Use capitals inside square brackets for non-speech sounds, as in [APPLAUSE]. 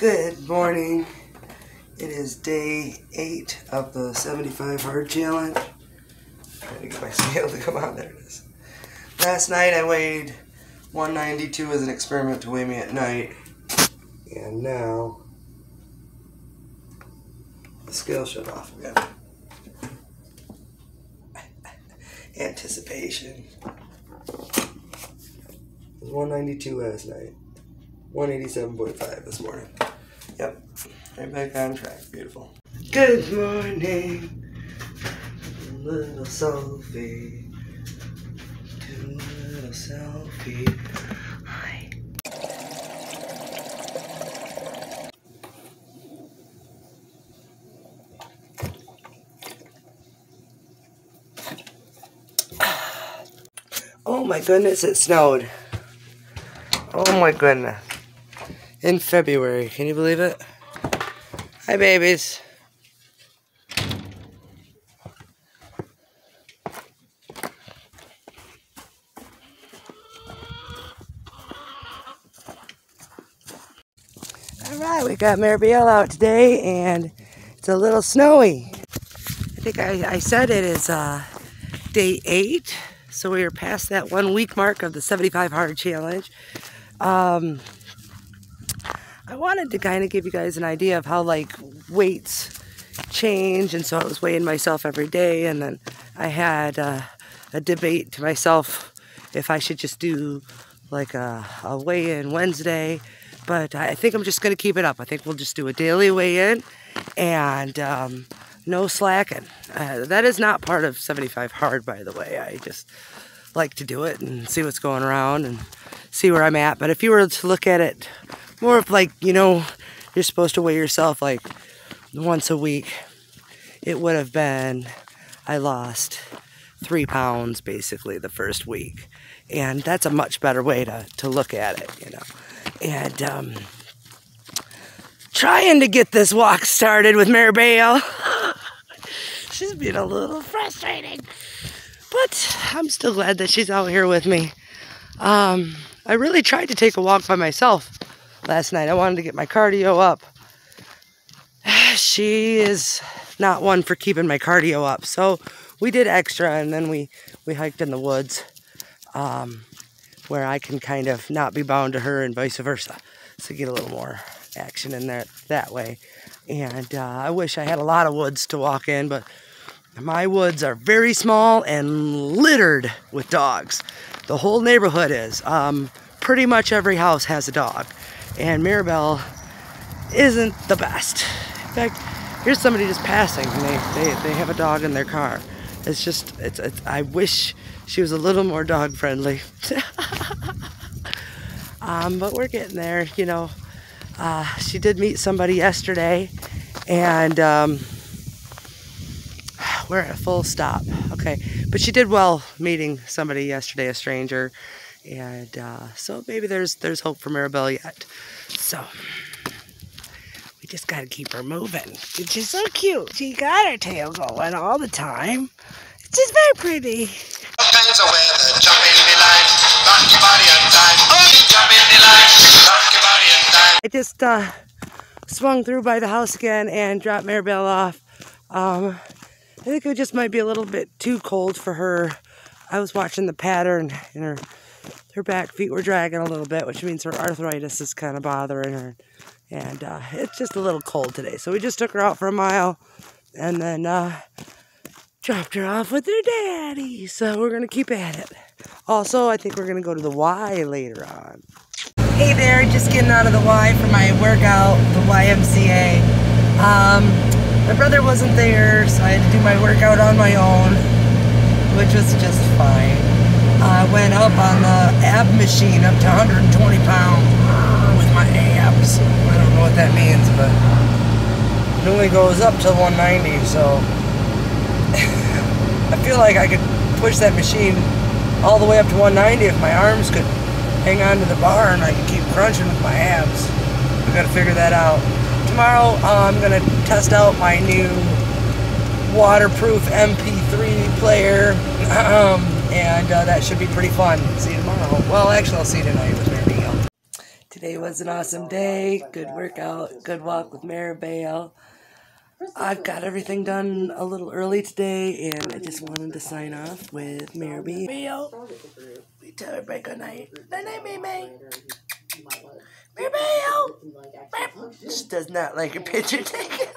Good morning. It is day eight of the 75 hard challenge. trying to get my [LAUGHS] scale to come on. There it is. Last night I weighed 192 as an experiment to weigh me at night. And now the scale shut off again. [LAUGHS] Anticipation. It was 192 last night. 187.5 this morning. Yep. Right back on track. Beautiful. Good morning, little Sophie. To little Sophie. Hi. [SIGHS] Oh my goodness, it snowed. Oh my goodness. In February, can you believe it? Hi, babies. All right, we got Maribel out today, and it's a little snowy. I think I, I said it is uh, day eight, so we are past that one week mark of the 75 hard challenge. Um, I wanted to kind of give you guys an idea of how like weights change, and so I was weighing myself every day, and then I had uh, a debate to myself if I should just do like a, a weigh-in Wednesday, but I think I'm just going to keep it up. I think we'll just do a daily weigh-in and um, no slacking. Uh, that is not part of 75 hard, by the way. I just like to do it and see what's going around and see where I'm at. But if you were to look at it more of like, you know, you're supposed to weigh yourself like once a week, it would have been, I lost three pounds basically the first week. And that's a much better way to, to look at it, you know. And um, trying to get this walk started with Maribel. [LAUGHS] she's being a little frustrating. But I'm still glad that she's out here with me. Um, I really tried to take a walk by myself last night. I wanted to get my cardio up. [SIGHS] She is not one for keeping my cardio up. So we did extra and then we, we hiked in the woods um, where I can kind of not be bound to her and vice versa. So get a little more action in there that way. And uh, I wish I had a lot of woods to walk in, but my woods are very small and littered with dogs. The whole neighborhood is. Um, pretty much every house has a dog. And Mirabelle isn't the best. In fact, here's somebody just passing and they, they, they have a dog in their car. It's just, it's, it's I wish she was a little more dog friendly. [LAUGHS] um, but we're getting there, you know. Uh, she did meet somebody yesterday and um, [SIGHS] we're at a full stop. Okay, but she did well meeting somebody yesterday, a stranger, and uh, so maybe there's there's hope for Maribel yet. So we just gotta keep her moving. She's so cute. She got her tail going all the time. It's just very pretty. All kinds of weather, jump in the line, rock your body on time. Jump in the line, rock your body on time. I just uh, swung through by the house again and dropped Maribel off. Um, I think it just might be a little bit too cold for her. I was watching the pattern and her her back feet were dragging a little bit, which means her arthritis is kind of bothering her. And uh, it's just a little cold today. So we just took her out for a mile and then uh, dropped her off with her daddy. So we're going to keep at it. Also, I think we're going to go to the Y later on. Hey there, just getting out of the Y for my workout, the YMCA. Um, my brother wasn't there, so I had to do my workout on my own, which was just fine. I went up on the ab machine up to 120 pounds with my abs. I don't know what that means, but it only goes up to 190, so [LAUGHS] I feel like I could push that machine all the way up to 190 if my arms could hang on to the bar and I could keep crunching with my abs. We gotta figure that out. Tomorrow uh, I'm gonna test out my new waterproof MP3 player. [CLEARS THROAT] Um, and uh, that should be pretty fun. See you tomorrow. Well, actually, I'll see you tonight with Mary Today was an awesome day. Good workout. Good walk with Maribel. I've got everything done a little early today, and I just wanted to sign off with Maribel. We tell everybody good night. Good night, Mimi. Maribel. She does not like a picture taken.